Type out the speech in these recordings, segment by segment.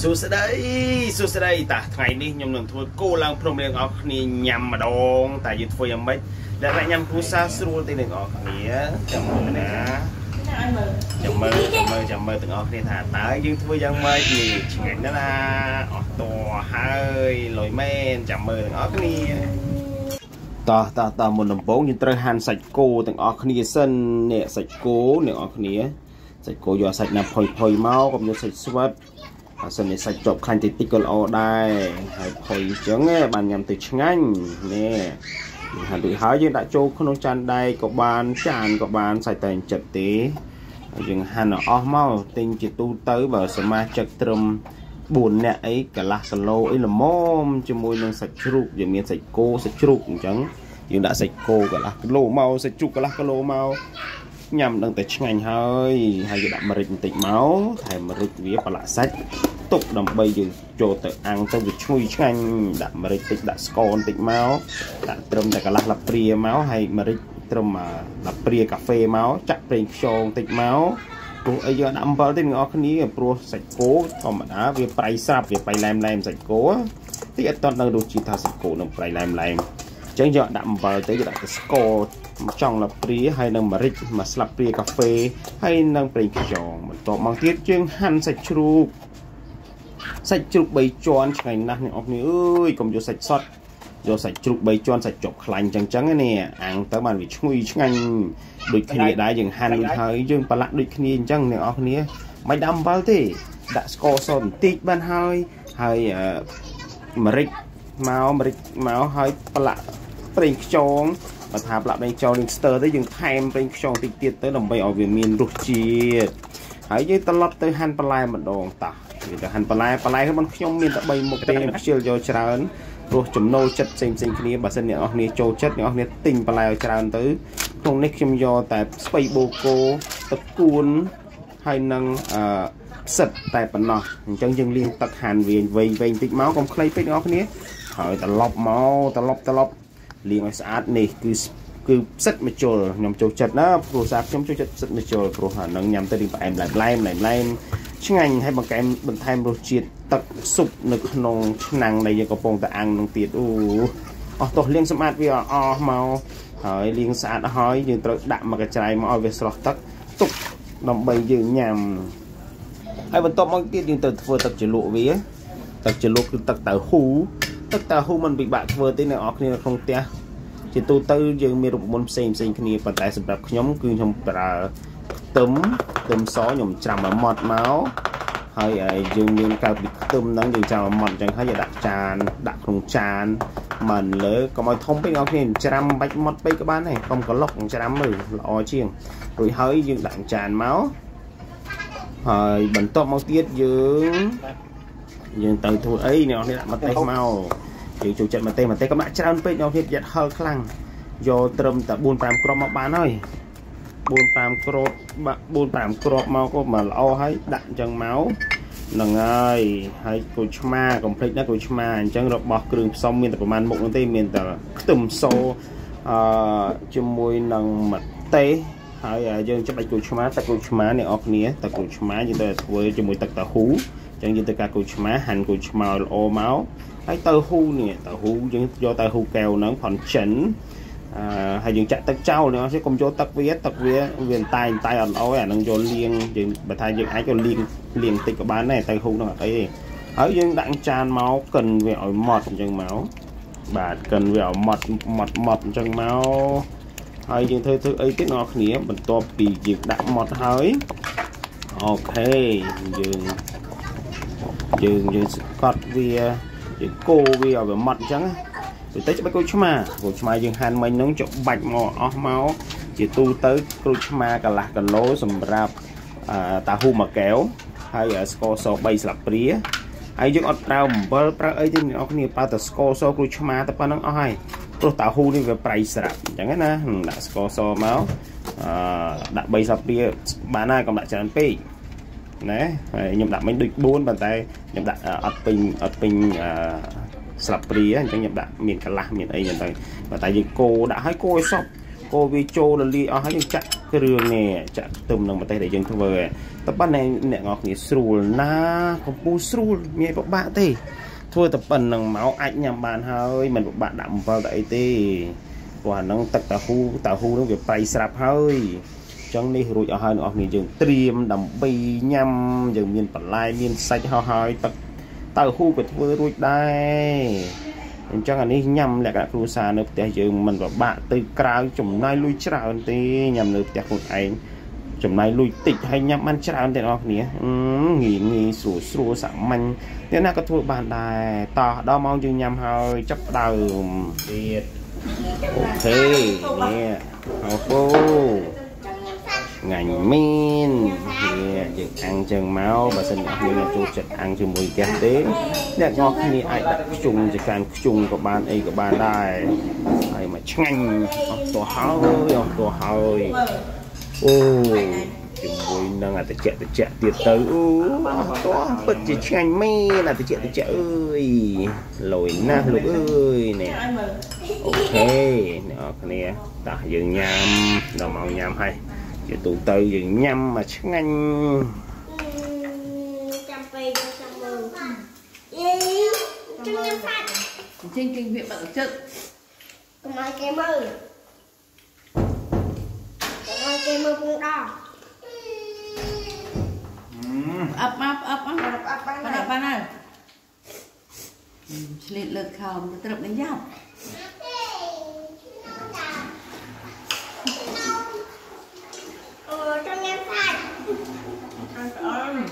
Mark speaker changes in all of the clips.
Speaker 1: សួស្តីសួស្តីតាថ្ងៃនេះខ្ញុំនឹងធ្វើគោឡើងព្រមទាំងអស់គ្នាញ៉ាំម្ដងតែយើងធ្វើយ៉ាងម៉េចលក្ខណៈញ៉ាំគ្រួសារស្រួលទេទាំងអស់គ្នាចាំមើលណាចាំមើលចាំមើលចាំមើលទាំងអស់គ្នាថាតើយើងធ្វើយ៉ាងម៉េចនេះឆ្ងាញ់ណាស់ណាអស់តហើយលុយមែនចាំមើលទាំងអស់គ្នាតោះតោះតោះមុនដំបូងយើងត្រូវហាន់សាច់គោទាំងអស់គ្នាសិននេះសាច់គោអ្នកនរគ្នាសាច់គោយកសាច់ណាផុយផុយមកកុំយកសាច់ស្វិត បើសិនជាសាច់ជាប់ខ្លាញ់តិចតិចក៏ល្អដែរហើយផុយអញ្ចឹងបានញ៉ាំទៅឆ្ងាញ់នេះហើយដូចហើយយើងដាក់ចូលក្នុងចានដែកក៏បានចានក៏បានសាច់តែចិត្តទេហើយយើងហាន់អស់មកទិញជាទូទៅបើសមាជិកត្រឹម4នាក់អីកន្លះគីឡូអីល្មមជាមួយនឹងសាច់ជ្រូកយើងមានសាច់គោសាច់ជ្រូកអញ្ចឹងយើងដាក់សាច់គោកន្លះគីឡូមកសាច់ជ្រូកកន្លះគីឡូមក ញ៉ាំដឹងតែឆ្ងាញ់ហើយហើយយើងដាក់ម្រេចបន្តិចមកថែមម្រេចវាប្រឡាក់សាច់ទុកដើម្បីយើងចូលទៅអាំងទៅវាឈ្ងុយឆ្ងាញ់ដាក់ម្រេចតិចដាក់ស្ករបន្តិចមកដាក់ត្រឹមតែកន្លះឡាព្រាមកហើយម្រេចត្រឹមឡាព្រាកាហ្វេមកចាក់ប្រេងខ្យងបន្តិចមកព្រោះអីយកដាក់អំបិលទេអ្នកនរគ្នាព្រោះសាច់គោធម្មតាវាប្រៃស្រាប់វាប្រៃឡែមឡែមសាច់គោតិចអត់តនៅរសជាតិថាសាច់គោនឹងប្រៃឡែមឡែម អញ្ចឹងយកដាក់អំបិលទៅយកដាក់ទៅស្ករចង់ឡាព្រាហើយនឹងម្រេចមួយស្លាបព្រាកាហ្វេហើយនឹងប្រេងខ្យងបន្ទាប់មកទៀតយើងហាន់សាច់ជ្រូកសាច់ជ្រូក3ជាន់ឆ្ងាញ់ណាស់អ្នកនរគ្នាអើយកុំយកសាច់សុតយកសាច់ជ្រូក3ជាន់សាច់ជាប់ខ្លាញ់ចឹងចឹងនេះអាំងទៅបានវាឈ្ងុយឆ្ងាញ់ដូចគ្នាដែរយើងហាន់ដូចហើយយើងប្រឡាក់ដូចគ្នាអញ្ចឹងអ្នកនរគ្នាមិនដាក់អំបិលទេដាក់ស្ករសបន្តិចបានហើយហើយម្រេច មកម្រេចមកហើយប្រឡាក់ប្រេងខ្យងបើថាប្រឡាក់ប្រេងខ្យងនឹងស្ទើរទៅយើងថែមប្រេងខ្យងតិចទៀតទៅដើម្បីឲ្យវាមានរសជាតិហើយយើងត្រឡប់ទៅហាន់បន្លែម្ដងតោះវាទៅហាន់បន្លែបន្លែរបស់ខ្ញុំមានតែ3មុខទេខ្ជិលយកច្រើនព្រោះចំណូលចិត្តផ្សេងផ្សេងគ្នាបើសិនអ្នកនរគ្នាចូលចិត្តអ្នកនរគ្នាទិញបន្លែឲ្យច្រើនទៅក្នុងនេះខ្ញុំយកតែស្ពៃបូកូទឹកគួនហើយនឹងអឺផ្សិតតែប៉ុណ្ណោះអញ្ចឹងយើងលាងទឹកហាន់វាវែងវែងតិចមកកុំខ្លីពេកអ្នកនរគ្នា ហើយត្រឡប់មកត្រឡប់ត្រឡប់លាងឲ្យស្អាតនេះគឺគឺផ្សិតមជុលខ្ញុំចូលចិត្តណាព្រោះសារខ្ញុំចូលចិត្តផ្សិតមជុលព្រោះអានឹងញ៉ាំទៅរៀងផ្អែមឡែមឡែមឡែមឡែមឆ្ងាញ់ហើយបង្កែមបន្ថែមរសជាតិទឹកស៊ុបនៅក្នុងឆ្នាំងដែលយើងកំពុងតែអាំងនឹងទៀតអូអស់ទោះលាងសម្អាតវាអស់មកហើយលាងស្អាតហើយយើងត្រូវដាក់មកកញ្ច្រៃមកឲ្យវាស្រស់ទឹកទុកដើម្បីយើងញ៉ាំហើយបន្ទាប់មកទៀតយើងត្រូវធ្វើទឹកជ្រលក់វាទឹកជ្រលក់គឺទឹកតៅហ៊ូ ទឹកតៅហ៊ូมันពិបាកធ្វើទេអ្នកនរគ្នានៅក្នុងផ្ទះជាទូទៅយើងមានរូបមន្តផ្សេងផ្សេងគ្នាប៉ុន្តែសម្រាប់ខ្ញុំគឺខ្ញុំប្រើខ្ទឹមខ្ទឹមសខ្ញុំច្រាំឲ្យម៉ត់មកហើយយើងមានកើតពីខ្ទឹមហ្នឹងយើងច្រាំឲ្យម៉ត់អញ្ចឹងហើយដាក់ចានដាក់ក្នុងចានមិនលើកុំឲ្យធំពេកអ្នកគ្នាច្រាំបាច់ម៉ត់ពេកក៏បានដែរកុំក្លុកច្រាំទៅល្អជាងរួចហើយយើងដាក់ចានមកហើយបន្ទាប់មកទៀតយើងយើងទៅធ្វើអីអ្នកនេះដាក់ម្ទេសមក យើងចូលចិត្តម្ទេសម្ទេសក៏ដាក់ច្រើនពេកអ្នកភាពប្រយ័ត្នហឹលខ្លាំងយកត្រឹមតែ4 5គ្រាប់មកបានហើយ4 5គ្រាប់បាក់4 5គ្រាប់មកក៏មកល្អហើយដាក់អញ្ចឹងមកហ្នឹងហើយហើយគូឆ្មាកុំភ្លេចណាគូឆ្មាអញ្ចឹងរបស់គ្រឿងផ្សំមានតែប្រហែលមុខនោះទេមានតែខ្ទឹមសអឺជាមួយនឹងម្ទេសហើយយើងច្បាច់គូឆ្មាទឹកគូឆ្មាអ្នកអរគ្នាទឹកគូឆ្មាយើងទៅធ្វើជាមួយទឹកតាហ៊ូអញ្ចឹងយើងទៅការគូឆ្មាហាន់គូឆ្មាល្អមក ហើយទៅហ៊ូនេះទៅហ៊ូយើងយកទៅហ៊ូកែវហ្នឹងផនចិនអឺហើយយើងចាក់ទឹកចោលនេះកុំយកទឹកវាទឹកវាវាតែតែអត់អោយអានឹងយកលាងយើងបើថាយើងអាចយកលាងលាងតិចក៏បានដែរទៅហ៊ូហ្នឹងអត់អីទេហើយយើងដាក់ចានមកកិនវាឲ្យម៉ត់អញ្ចឹងមកបាទកិនវាឲ្យម៉ត់ម៉ត់ម៉ត់អញ្ចឹងមកហើយយើងធ្វើធ្វើអីទៀតអ្នកគ្នាបន្ទាប់ពីយើងដាក់ម៉ត់ហើយអូខេយើងយើងយើងស្កត់វា យើងកូរវាឲ្យវាម៉ត់អញ្ចឹងបន្តិចច្បាច់ក្រូចឆ្មាក្រូចឆ្មាយើងហាន់មិញហ្នឹងច្បាច់មកអស់មកជាទូទៅក្រូចឆ្មាកន្លះគីឡូសម្រាប់តាហ៊ូមួយកែវហើយស្ករស3ស្លាបព្រាហើយយើងអត់ប្រើអំបិលប្រើអីទេអ្នកនរគ្នាប្រើតែស្ករសក្រូចឆ្មាតែប៉ុណ្្នឹងអស់ហើយព្រោះតាហ៊ូនេះវាប្រៃស្រាប់អញ្ចឹងណាដាក់ស្ករសមកអឺដាក់3ស្លាបព្រាបានហើយកុំដាក់ច្រើនពេក ណាហើយខ្ញុំដាក់មិញដូច4ប៉ុន្តែខ្ញុំដាក់អត់ពេញអត់ពេញអឺស្លាបព្រាអញ្ចឹងខ្ញុំដាក់មានកន្លះមានអីហ្នឹងទៅប៉ុន្តែយើងកូរដាក់ឲ្យកូរឲ្យសពកូរវាចូលរលាយអស់ហើយយើងចាក់គ្រឿងនេះចាក់ខ្ទឹមនឹងម្ទេសដែលយើងធ្វើតែប៉ុន្តែអ្នកនរគ្នាស្រួលណាកំពូលស្រួលងាយពិបាកទេធ្វើតែប៉ុណ្្នឹងមកអាចញ៉ាំបានហើយមិនពិបាកដាក់អំបិលតែអីទេព្រោះអាហ្នឹងទឹកតាហ៊ូតាហ៊ូហ្នឹងវាប្រៃស្រាប់ហើយ ចឹងនេះរួចអស់ហើយអ្នកនរគ្នាយើងត្រៀមដើម្បីញ៉ាំយើងមានបន្លែមានសាច់ហោះហើយទឹកតៅហ៊ូក៏ធ្វើរួចដែរអញ្ចឹងអានេះញ៉ាំលក្ខណៈគ្រួសារនៅផ្ទះយើងមិនពិបាកទៅក្រៅចំណាយលុយច្រើនទេញ៉ាំនៅផ្ទះខ្លួនឯងចំណាយលុយតិចហើយញ៉ាំបានច្រើនទេបងប្អូនងាយងាយស្រួលស្រួលសាមញ្ញអ្នកណាក៏ធ្វើបានដែរតោះដល់ម៉ោងយើងញ៉ាំហើយចាប់ដើមទៀតអូខេនេះអូហូ ងាញ់មាននេះយើងអាំងចឹងមកបើសិនអ្នកមានចូលចិត្តអាំងជាមួយហ្គាសទេអ្នកនរគ្នាអាចដាក់ខ្ជុងចកានខ្ជុងក៏បានអីក៏បានដែរហើយមកឆ្ងាញ់អស់ទោះហើយអស់ទោះហើយអូជាមួយនឹងអាតិចតិចទៀតទៅអូអស់ទោះពិតជាឆ្ងាញ់មែនអាតិចតិចអើយលយណាស់លោកអើយនេះអូខេអ្នកនរគ្នាតោះយើងញ៉ាំដល់មកញ៉ាំហើយ ជាទូទៅយើងញ៉ាំមកឆ្ងាញ់
Speaker 2: ចាំពេលចាំមើលយេចាំញ៉ាំសាច់
Speaker 3: ចេញគេវាបាក់ចិត្ត
Speaker 2: កុំឲ្យគេមើលកុំឲ្យគេមើលពងដល់
Speaker 3: អប់អប់អប់អប់
Speaker 2: អត់បាន
Speaker 3: បានបានហើយឆ្លៀតលើកខោមទៅត្រឹបនឹងយ៉ាប់
Speaker 2: អូចាំញ៉ាំសាច់
Speaker 3: អត់អន់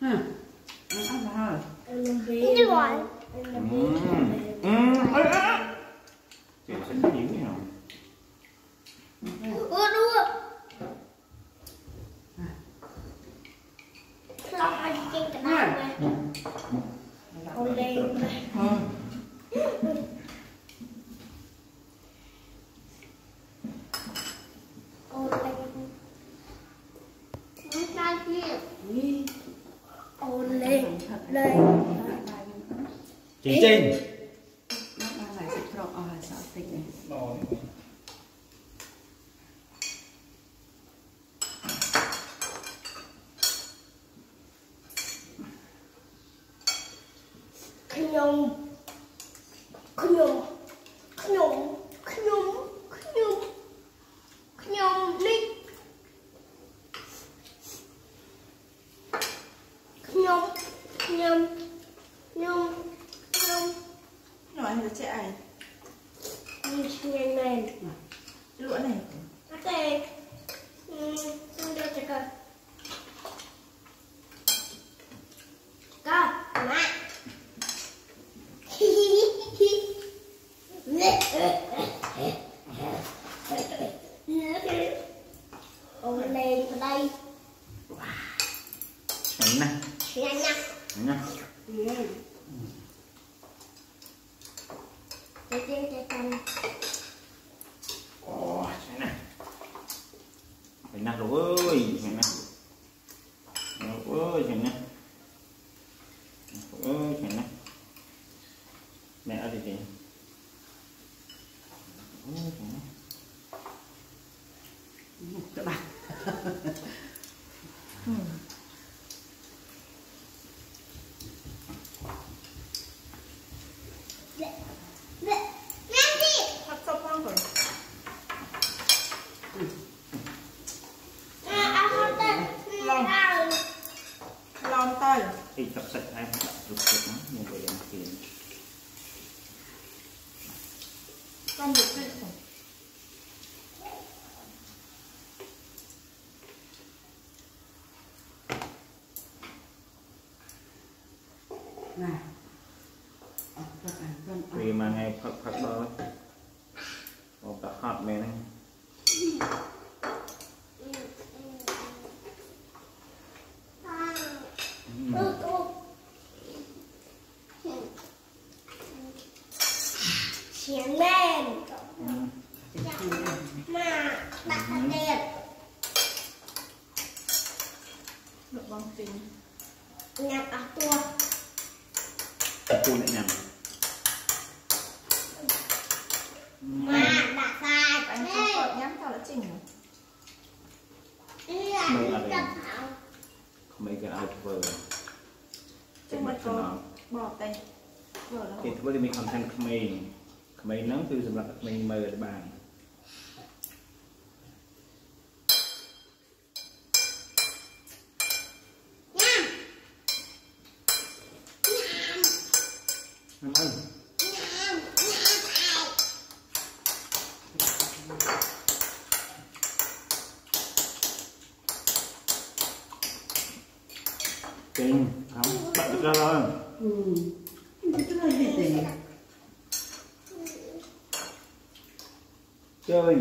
Speaker 3: ហឹមអត់ហើយ
Speaker 2: នឹងវិញយល់
Speaker 1: អឺអឺចេះសិនយូរហ៎
Speaker 2: អឺដួ ឆ្លោះឲ្យចេញទៅដល់អូលេង
Speaker 3: ហឹម
Speaker 2: អូលេងមិនដាច់ទៀត
Speaker 3: នេះ
Speaker 2: អូលេងលេង
Speaker 1: ចេញចេញ
Speaker 3: បានហើយសាច់ក្រកអស់ហើយសក់តិចនេះ
Speaker 2: ខ្ញុំខ្ញុំខ្ញុំខ្ញុំខ្ញុំខ្ញុំនេះខ្ញុំខ្ញុំខ្ញុំខ្ញុំ
Speaker 3: នោះឲ្យទៅចេះអី
Speaker 2: នេះឆ្ងាញ់មែន
Speaker 3: លក់នេះ
Speaker 2: អត់ទេអឺខ្ញុំយកទៅកោកោម៉ាក់ អូលេងប្តី
Speaker 1: ឆ្ងាញ់ណាស់
Speaker 2: ឆ្ងាញ់ណាស់
Speaker 1: ណាស់
Speaker 2: ទៅទៀងទៅកាន់
Speaker 1: អូឆ្ងាញ់ណាស់ឆ្ងាញ់ណាស់លោកអើយឆ្ងាញ់ណាស់លោកអើយឆ្ងាញ់ណាស់លោកអើយឆ្ងាញ់ណាស់អ្នកអត់ទេអូឆ្ងាញ់ណាស់
Speaker 3: ក្តាស់
Speaker 2: ញ៉ាំទី
Speaker 3: អត់សុបផងគាត់
Speaker 2: អើអត់ទៅឡងដល់
Speaker 3: ឡំ ទៅ
Speaker 1: អីទឹកសាច់ឯងដាក់រុកទឹកណាខ្ញុំទៅយ៉ាងគេ
Speaker 3: កំបុកទៅ ណាអត់ទៅអានទៅ
Speaker 1: វាមកថ្ងៃផឹកផឹកដល់អូតែហត់មែនហ្នឹង
Speaker 2: អូអូឈៀងមែនមកដាក់ទៅទៀត
Speaker 3: Được bóng tính
Speaker 2: ញ៉ាំអស់ตัว
Speaker 4: តែពូអ្នកញ៉ាំ
Speaker 2: ម៉ាដាក់សាច់
Speaker 3: Anh
Speaker 2: នេះ
Speaker 3: không cột nhắm tao đã chỉnh rồi
Speaker 2: នេះដាក់ហៅ
Speaker 4: ក្មេងគេឲ្យធ្វើ
Speaker 3: Chứ mà có bỏ tay Vừa đó
Speaker 4: គេធ្វើគេមាន content ក្មេងក្មេងហ្នឹងគឺសម្រាប់តែក្មេងមើលទៅបាន
Speaker 2: ញ៉ាំ
Speaker 4: អឺ
Speaker 2: ញ៉ាំញ៉ាំអោ
Speaker 4: ចេញខំបាត់ទៅដល់ហើយ
Speaker 5: Ừ. Cái này gì thế?
Speaker 4: chơi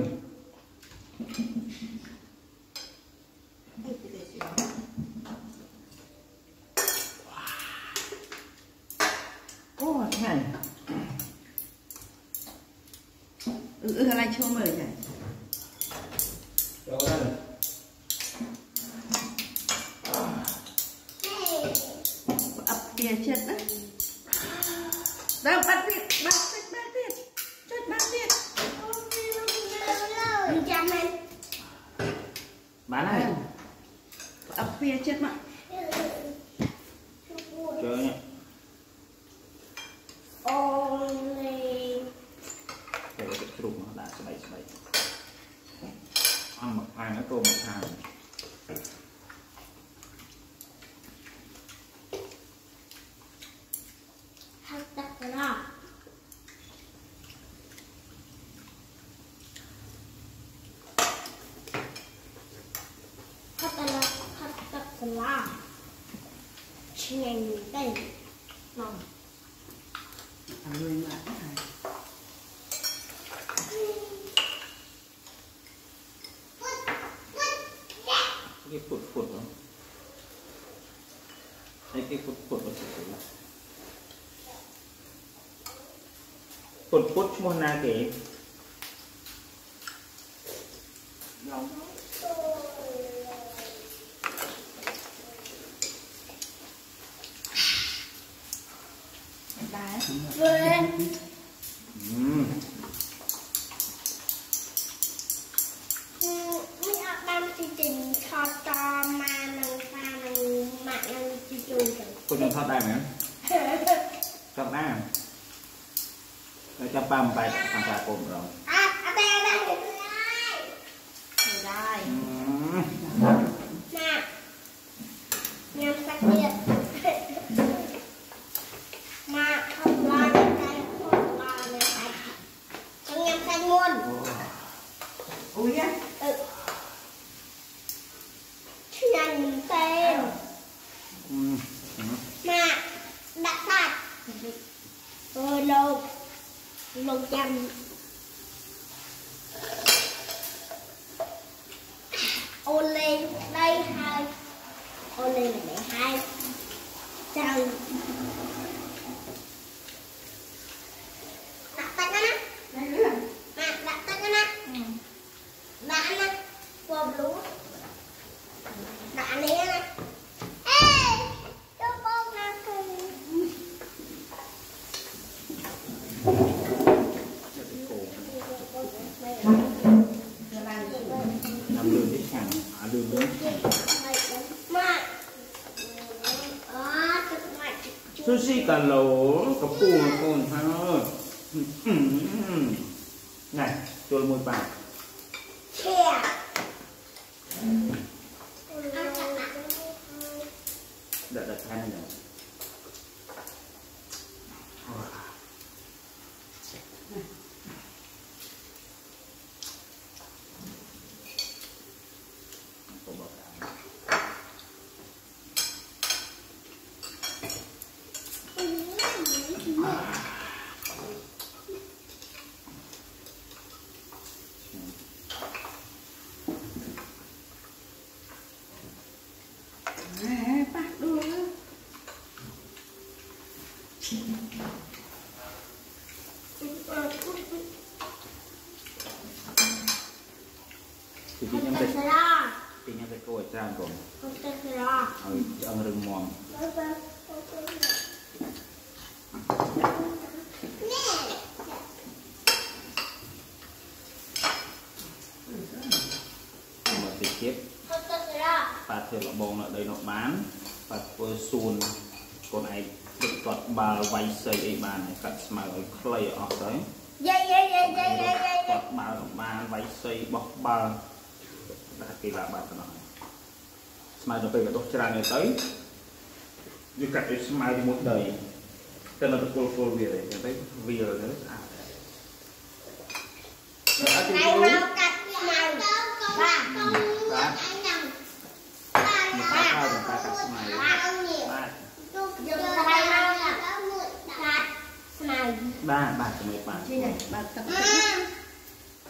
Speaker 5: Đang bắt tiết, bắt tiết, bắt tiết, Chết bắt Việt
Speaker 2: Mình chạm này
Speaker 4: Bán này
Speaker 5: Ấp Việt chết mà.
Speaker 4: Chơi ơi
Speaker 2: là chỉ
Speaker 4: ngày người tây. Nó
Speaker 5: người mà
Speaker 4: cái phụt phụt đó. Thấy cái phụt phụt nó phụt phụt phụt phụt mua na kì Đúng. Rồi cho ba một bài thằng ta cùng rồi
Speaker 2: អត់អត់ទេអត់ទេ
Speaker 3: Rồi đây
Speaker 4: Ừm.
Speaker 2: ណាញ៉ាំសាច់ទៀតមកខំឡើងតែខំឡើងនៅសាច់ចង់ញ៉ាំសាច់មុន
Speaker 5: ui á
Speaker 2: អឺឆ្ងាញ់ទេ
Speaker 4: Ừm. Ừm.
Speaker 2: មកដាក់សាច់អើលោក លោកចាំអូលេងដៃហើយអូ
Speaker 4: ซูซี่กันโห
Speaker 2: ล
Speaker 4: กับปูนปูนทั้
Speaker 5: งหมดนั่ตัวมือป
Speaker 4: thì chị nhắm
Speaker 2: ទៅ
Speaker 4: đây
Speaker 2: ស្លា
Speaker 4: chị ញតែគោឲ្យច្រើនកូន
Speaker 2: Không tên là
Speaker 4: ឲ្យឆ្អឹងរឹងមាំមកតិចទៀត
Speaker 2: Không tên là
Speaker 4: ប៉ាធ្វើលបងនៅដីនោះបានប៉ាធ្វើសួនកូនឯងព្រឹកគាត់បាល់វាយសីអីបានហើយកាត់ស្មៅឲ្យខ្លីឲ្យអស់ទៅ
Speaker 2: Dây dây dây dây dây dây
Speaker 4: គាត់បាល់បានវាយសីបោះបាល់ ដាក់គេឡាបាត់ទៅនោះហើយស្មៅទៅពេលក៏ដុះច្រើនទៅទៅវាកាត់ឲ្យស្មៅជាមួយដីតែនៅទៅគល់គល់វាទេចឹងទៅវាទៅស្អាតអត់ទេ
Speaker 2: Này mau cắt màu Ba
Speaker 4: បាទ
Speaker 2: Anh nằm
Speaker 4: មកកាត់ហើយតាកាត់ស្មៅ
Speaker 2: Ba ông nhiều
Speaker 4: បាទ
Speaker 2: Dùng tay mau Cắt màu
Speaker 4: បាទបាទជាមួយបាទ
Speaker 3: Chi này, bà tập tập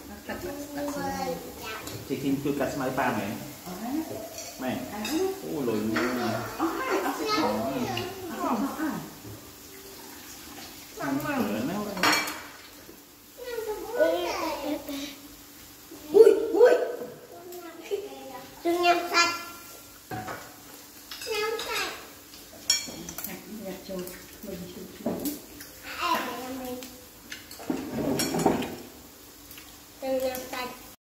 Speaker 3: Bà tập tập tập xong rồi
Speaker 4: ជីគីជួយកាត់ស្មៅ ប៉ាមែន
Speaker 3: Ở đấy
Speaker 4: មែន
Speaker 3: À,
Speaker 4: អូលុយមួយណា
Speaker 3: ở đây, ở đây
Speaker 4: អូ
Speaker 3: Ở đây, ở đây
Speaker 4: អឺ